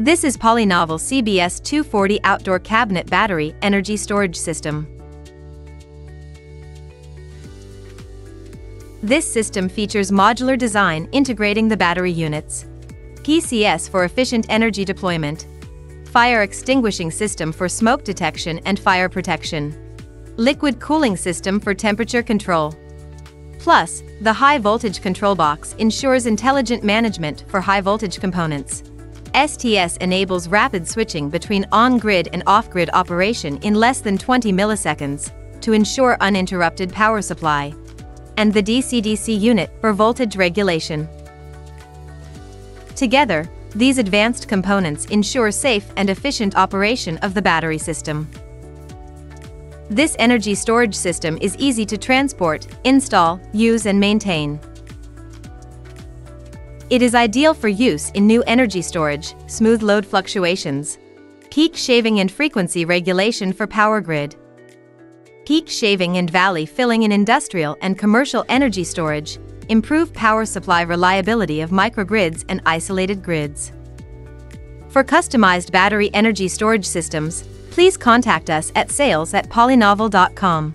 This is Polinovel CBS 240 Outdoor Cabinet Battery Energy Storage System. This system features modular design integrating the battery units. PCS for efficient energy deployment. Fire extinguishing system for smoke detection and fire protection. Liquid cooling system for temperature control. Plus, the high voltage control box ensures intelligent management for high voltage components. STS enables rapid switching between on-grid and off-grid operation in less than 20 milliseconds to ensure uninterrupted power supply. And the DC-DC unit for voltage regulation. Together, these advanced components ensure safe and efficient operation of the battery system. This energy storage system is easy to transport, install, use and maintain. It is ideal for use in new energy storage, smooth load fluctuations, peak shaving and frequency regulation for power grid, peak shaving and valley filling in industrial and commercial energy storage, improve power supply reliability of microgrids and isolated grids. For customized battery energy storage systems, please contact us at sales at polinovel.com.